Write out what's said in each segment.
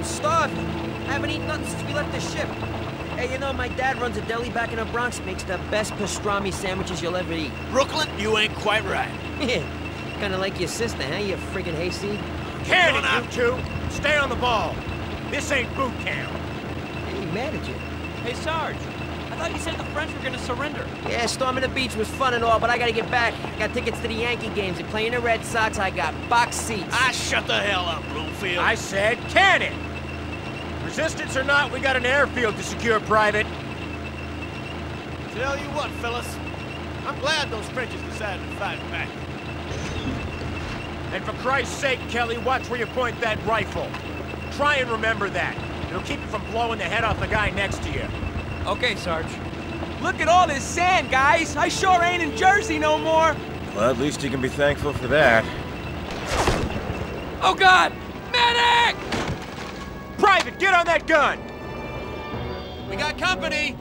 I'm starving. I haven't eaten nothing since we left the ship. Hey, you know, my dad runs a deli back in the Bronx, makes the best pastrami sandwiches you'll ever eat. Brooklyn, you ain't quite right. Yeah, kinda like your sister, huh, you friggin' hayseed? Cannon, you two! Stay on the ball! This ain't boot camp! Hey, mad at you. Hey, Sarge. I thought you said the French were gonna surrender. Yeah, storming the beach was fun and all, but I gotta get back. I got tickets to the Yankee games. They're playing the Red Sox. I got box seats. Ah, shut the hell up, Bloomfield. I said cannon! Resistance or not, we got an airfield to secure, Private. Tell you what, fellas. I'm glad those Frenchies decided to fight back. And for Christ's sake, Kelly, watch where you point that rifle. Try and remember that. It'll keep you from blowing the head off the guy next to you. Okay, Sarge. Look at all this sand, guys! I sure ain't in Jersey no more! Well, at least you can be thankful for that. Oh god! Medic! Private, get on that gun! We got company!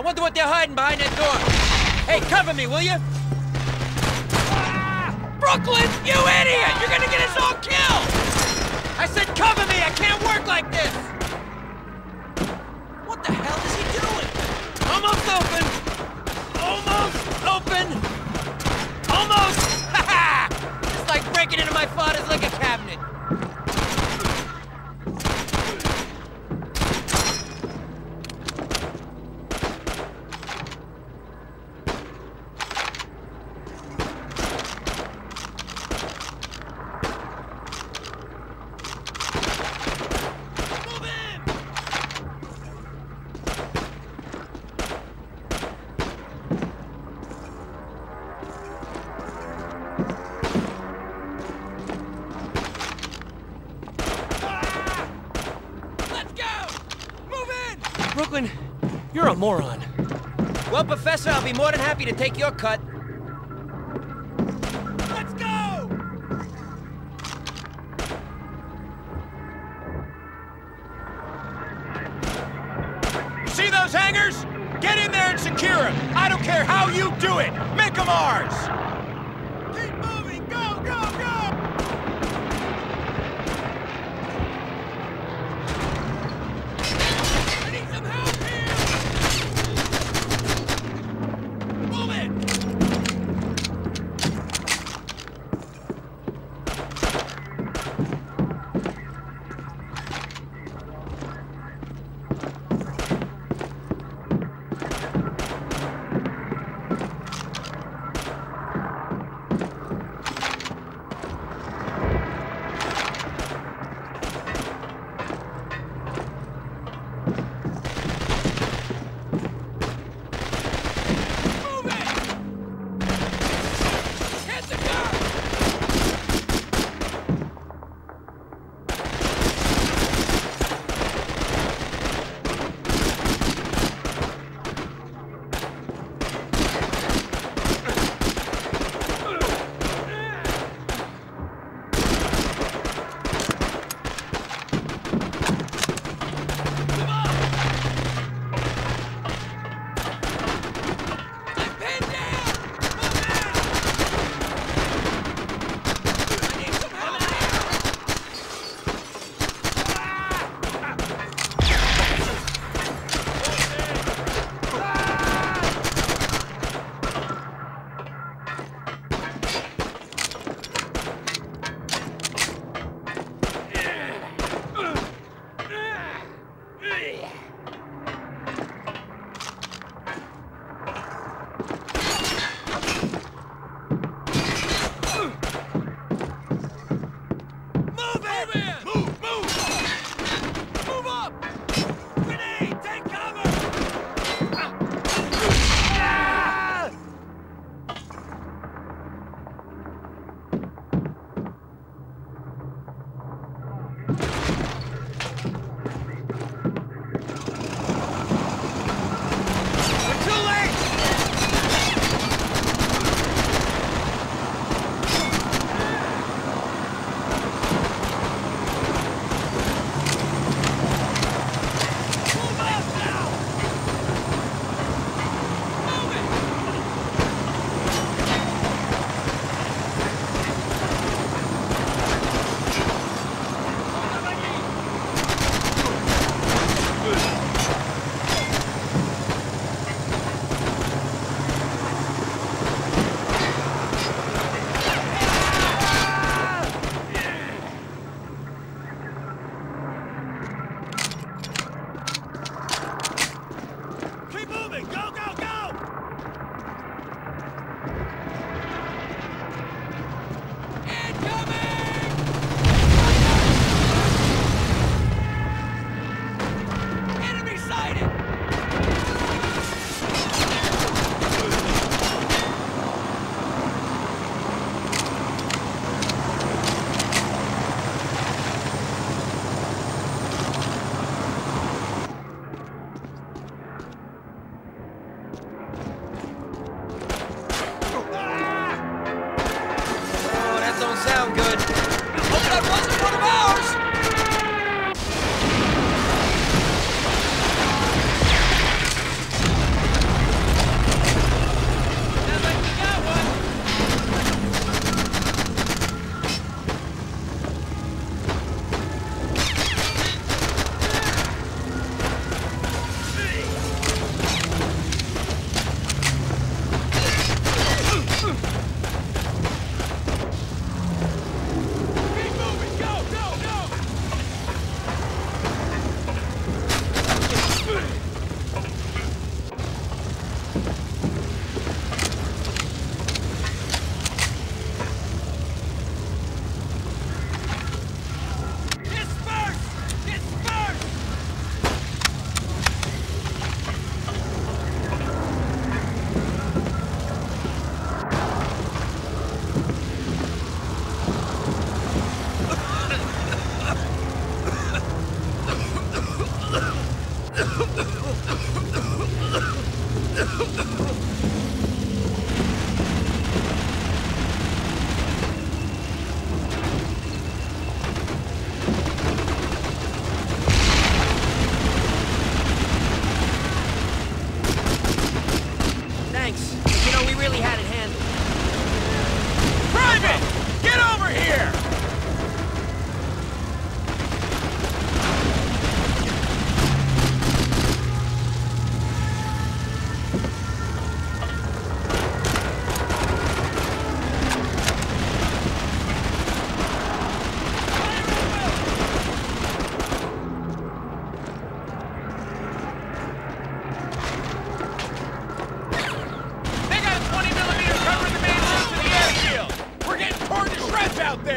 I wonder what they're hiding behind that door. Hey, cover me, will you? Brooklyn, you idiot! You're gonna get us all killed! I said cover me! I can't work like this! What the hell is he doing? Almost open! Almost open! Almost! Ha ha! It's like breaking into my father's liquor cabinet. Moron. Well, Professor, I'll be more than happy to take your cut. Let's go! See those hangars? Get in there and secure them. I don't care how you do it. Make them ours.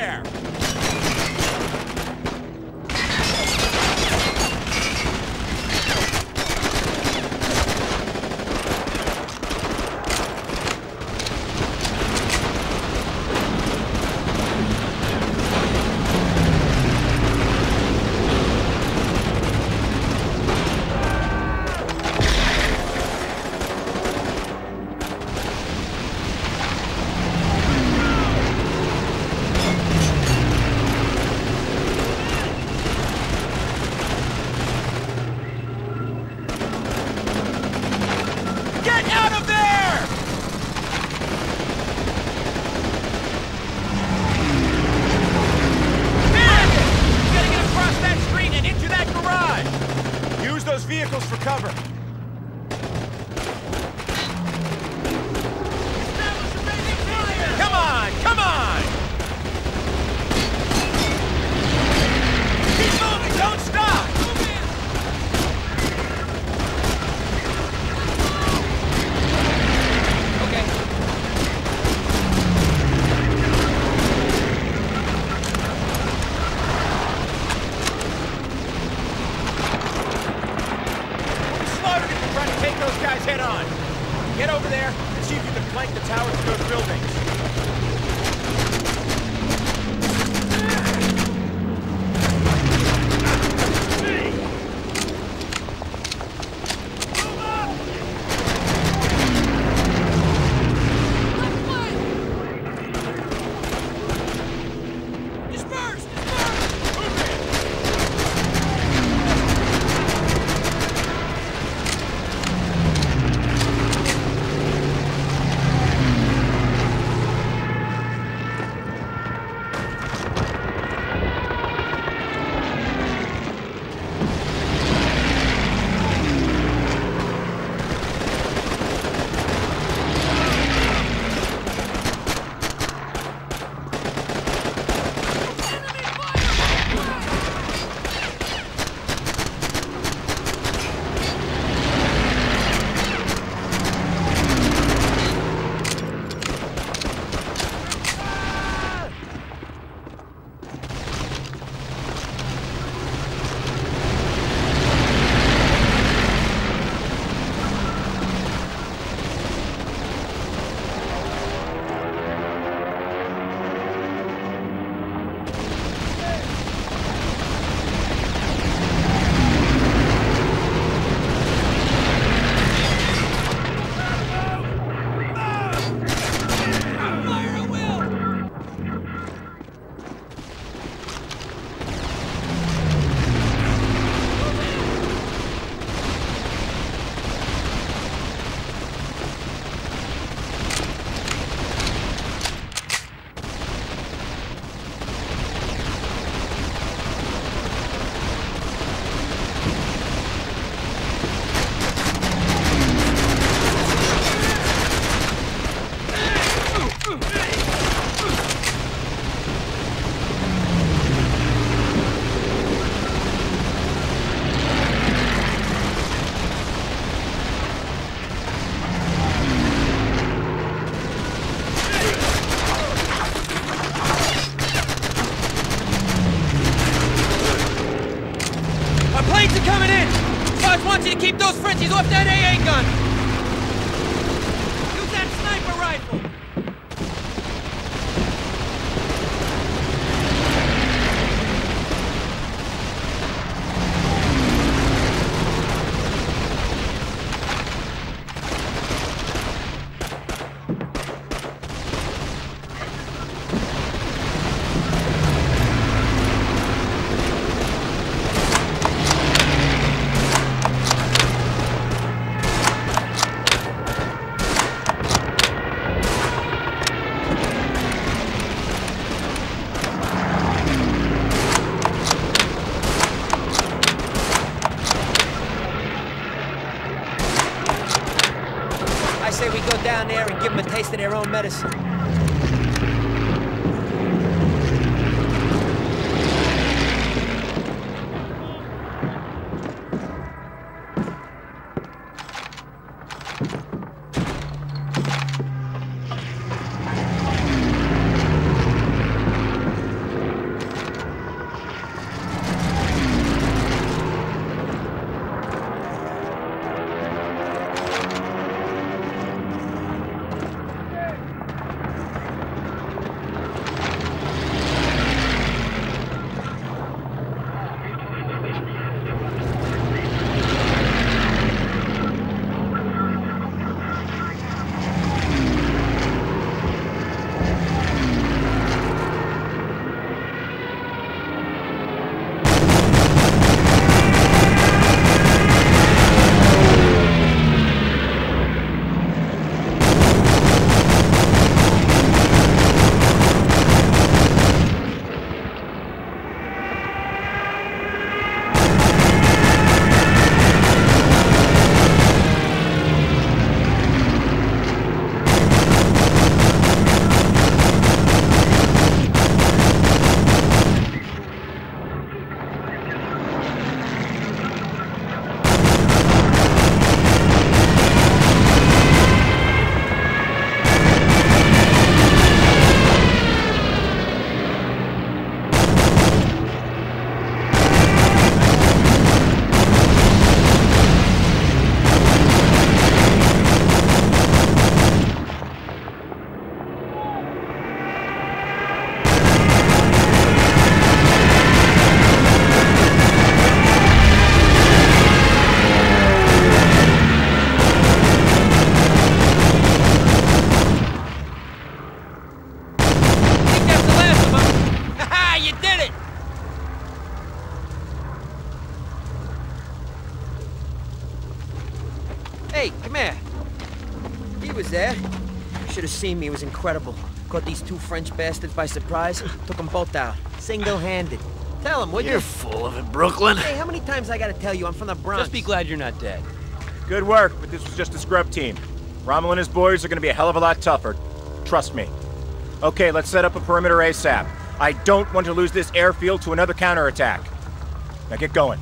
There. Medicine. Hey, come here. He was there. You should have seen me. It was incredible. Caught these two French bastards by surprise. Took them both out. Single-handed. Tell them, would you? You're full of it, Brooklyn. Hey, how many times I gotta tell you I'm from the Bronx? Just be glad you're not dead. Good work, but this was just a scrub team. Rommel and his boys are gonna be a hell of a lot tougher. Trust me. Okay, let's set up a perimeter ASAP. I don't want to lose this airfield to another counterattack. Now get going.